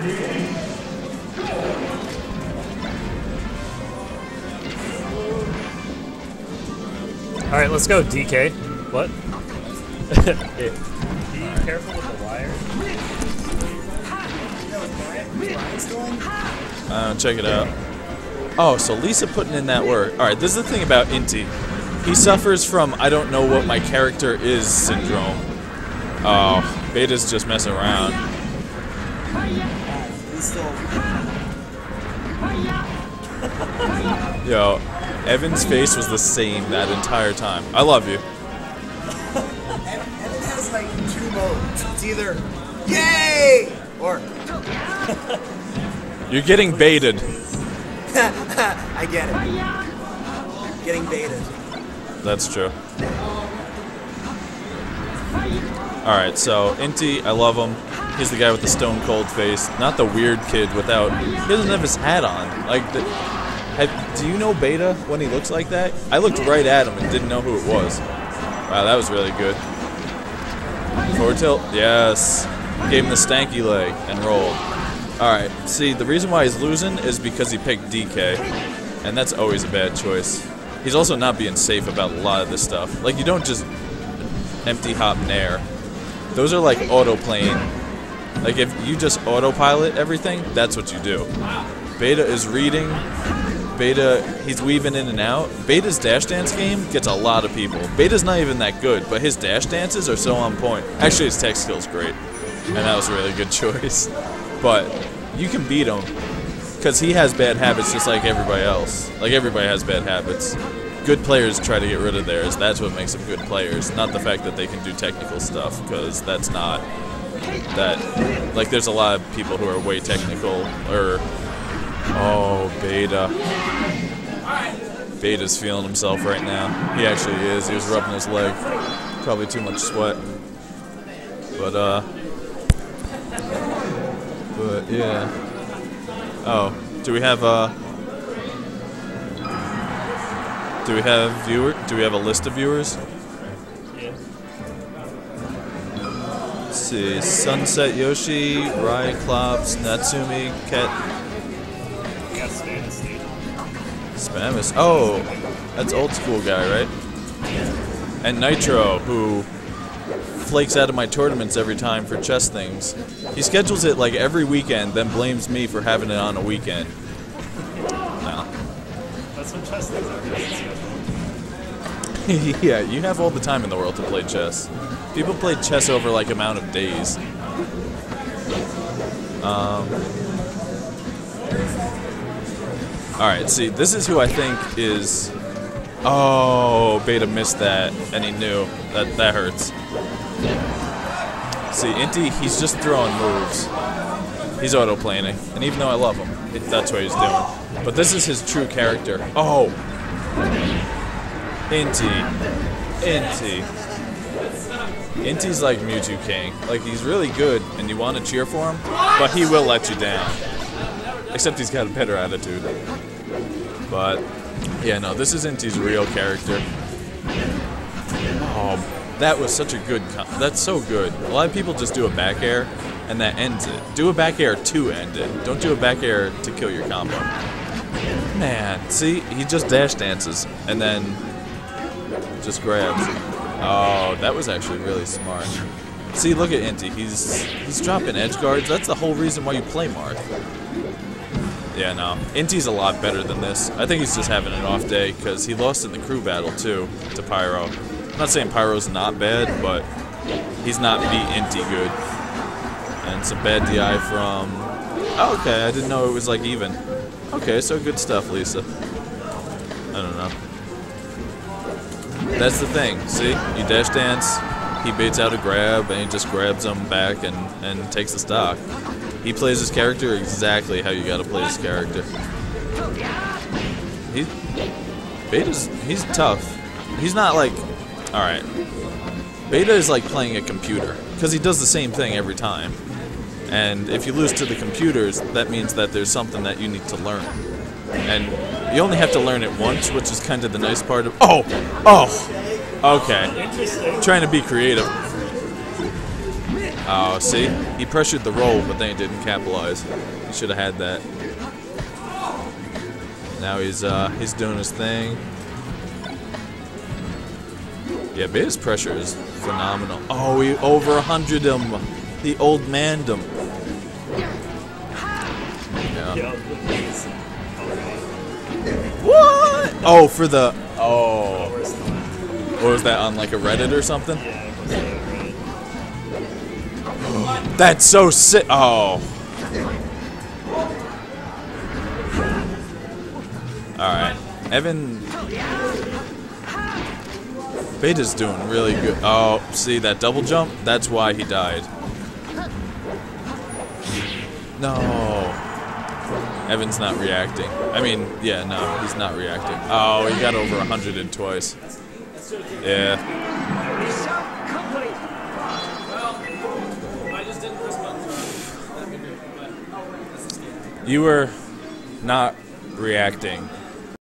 All right, let's go, DK. What? Be careful with the wire. Uh, check it out. Oh, so Lisa putting in that work. All right, this is the thing about Inty. He suffers from I don't know what my character is syndrome. Oh, Beta's just messing around. Still. Yo, Evan's face was the same that entire time. I love you. Evan Evan has like two modes. It's either yay or You're getting baited. I get it. Getting baited. That's true. Alright, so Inty, I love him. He's the guy with the stone cold face, not the weird kid without. He doesn't have his hat on. Like, the, have, do you know Beta when he looks like that? I looked right at him and didn't know who it was. Wow, that was really good. Forward tilt, yes. Gave him the stanky leg and rolled. Alright, see, the reason why he's losing is because he picked DK, and that's always a bad choice. He's also not being safe about a lot of this stuff. Like, you don't just empty hop Nair. Those are like autoplane. Like, if you just autopilot everything, that's what you do. Beta is reading. Beta, he's weaving in and out. Beta's dash dance game gets a lot of people. Beta's not even that good, but his dash dances are so on point. Actually, his tech skill's great, and that was a really good choice. But you can beat him because he has bad habits just like everybody else. Like everybody has bad habits. Good players try to get rid of theirs. That's what makes them good players, not the fact that they can do technical stuff. Because that's not that. Like there's a lot of people who are way technical or oh beta. Beta's feeling himself right now. He actually is. He was rubbing his leg. Probably too much sweat. But uh. But yeah. Oh, do we have uh? Do we have viewer? Do we have a list of viewers? Yeah. Let's see. Sunset Yoshi, Rai Klops, Natsumi, Ket, We. Spamus. Oh, that's old school guy, right? And Nitro, who flakes out of my tournaments every time for chess things. He schedules it like every weekend, then blames me for having it on a weekend. That's what chess are. yeah, you have all the time in the world to play chess. People play chess over like amount of days. Um. All right, see, this is who I think is. Oh, Beta missed that, and he knew that that hurts. See, Inty, he's just throwing moves. He's auto-planing, and even though I love him, it, that's what he's doing. But this is his true character. Oh, Inty. Inty. Inty's like Mew2King. Like, he's really good, and you want to cheer for him, but he will let you down. Except he's got a better attitude. But, yeah, no, this is Inty's real character. Oh, that was such a good. That's so good. A lot of people just do a back air, and that ends it. Do a back air to end it. Don't do a back air to kill your combo. Man, see, he just dash dances, and then just grabs. Oh, that was actually really smart. See, look at Inty. He's he's dropping edge guards. That's the whole reason why you play Marth. Yeah, no. Inty's a lot better than this. I think he's just having an off day because he lost in the crew battle too to Pyro. I'm not saying Pyro's not bad, but he's not beat Inty good. And some bad DI from. Oh, okay, I didn't know it was like even. Okay, so good stuff, Lisa. I don't know. That's the thing. See, you dash dance, he baits out a grab, and he just grabs him back and, and takes the stock. He plays his character exactly how you gotta play his character. He, Beta's, he's tough. He's not like, alright. Beta is like playing a computer, because he does the same thing every time. And if you lose to the computers, that means that there's something that you need to learn. And you only have to learn it once, which is kind of the nice part of. Oh! Oh! Okay. Trying to be creative. Oh, see? He pressured the roll, but then he didn't capitalize. He should have had that. Now he's uh he's doing his thing. Yeah, Beta's pressure is phenomenal. Oh, he over a hundred him. The old mandem. Yeah. Yeah. What? Oh, for the oh. What was that on like a Reddit or something? Yeah, it was so great. That's so sick. Oh. Alright. Evan. Beta's doing really good. Oh, see that double jump? That's why he died. No. Evan's not reacting. I mean, yeah, no, he's not reacting. Oh, he got over 100 and twice. Yeah. You were not reacting